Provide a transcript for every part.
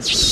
Thanks.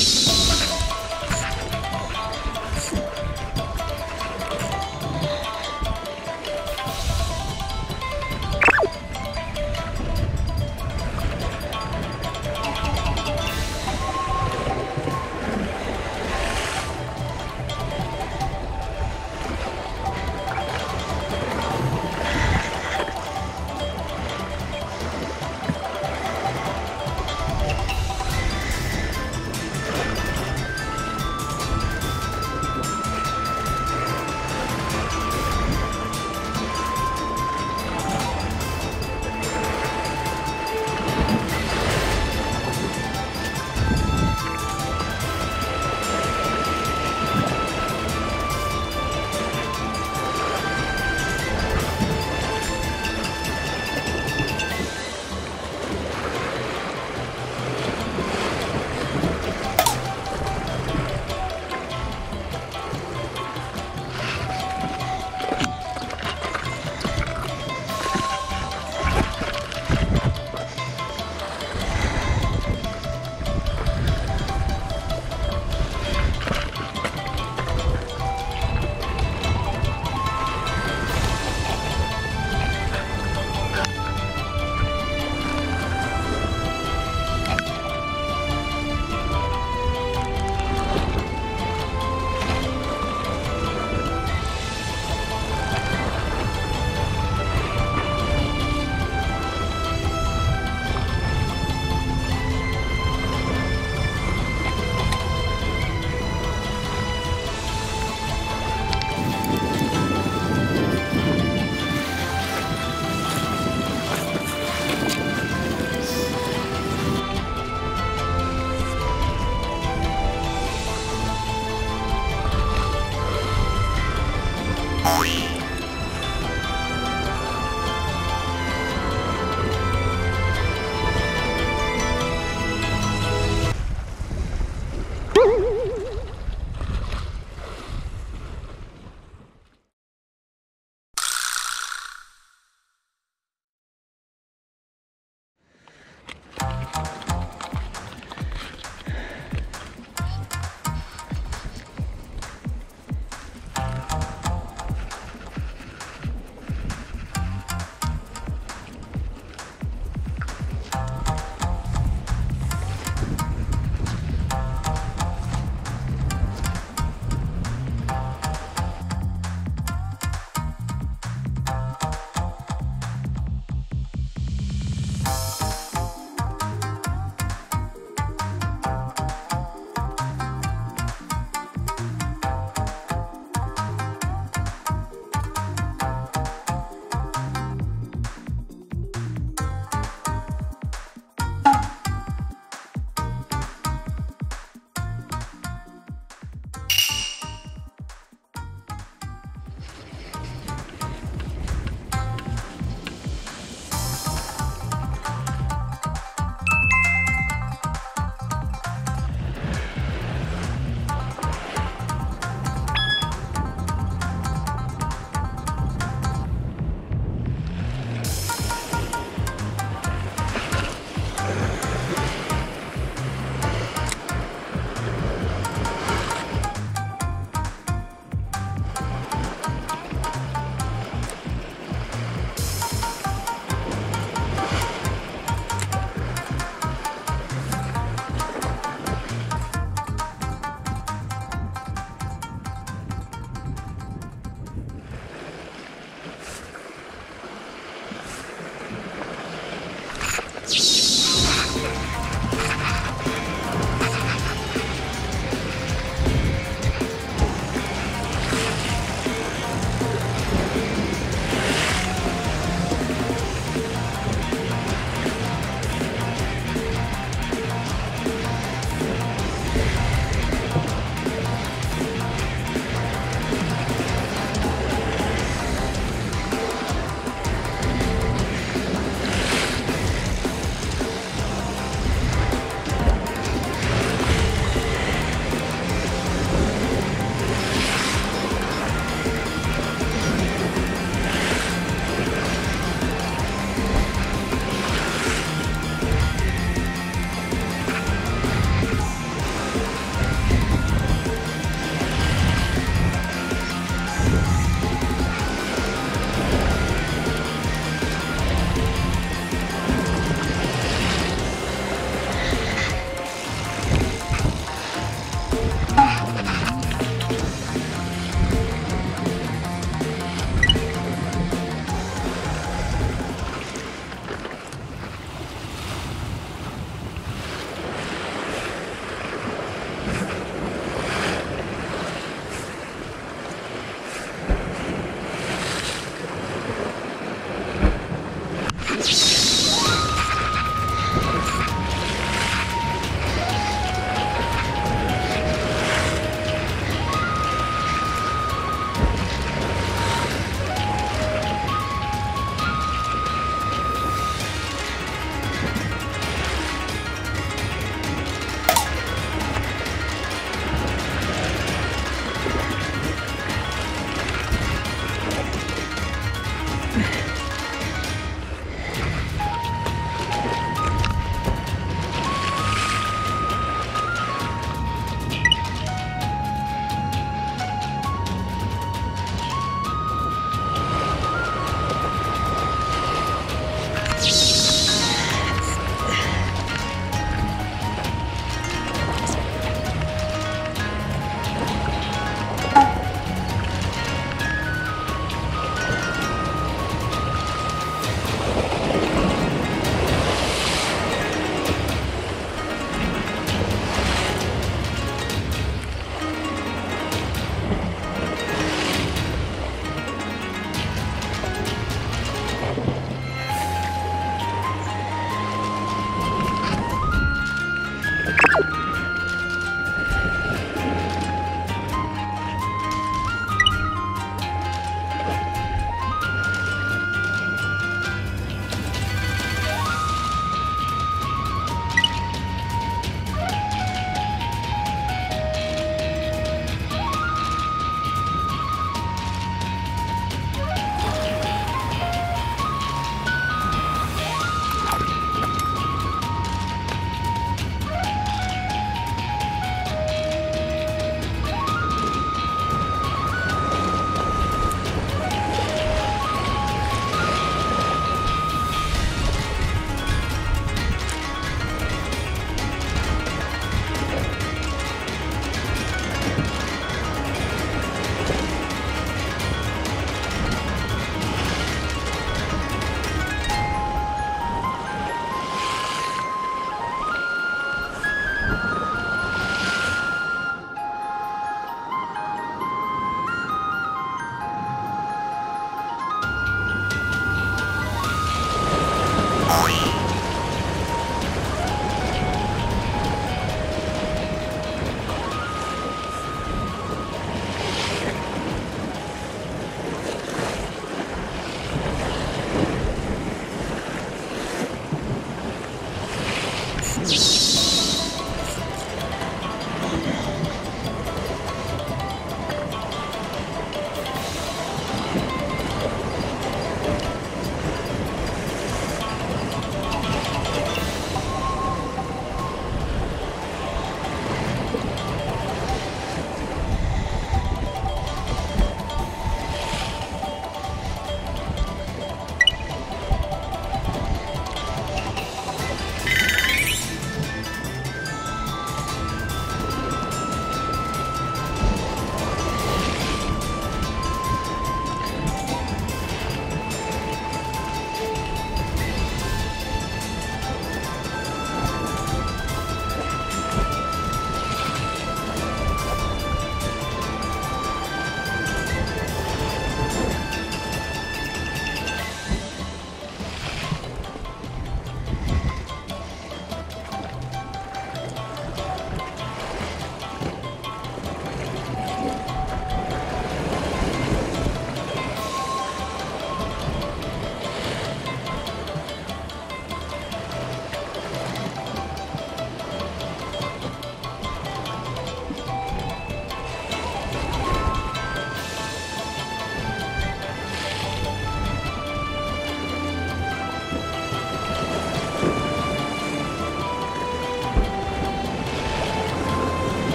you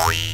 Bye.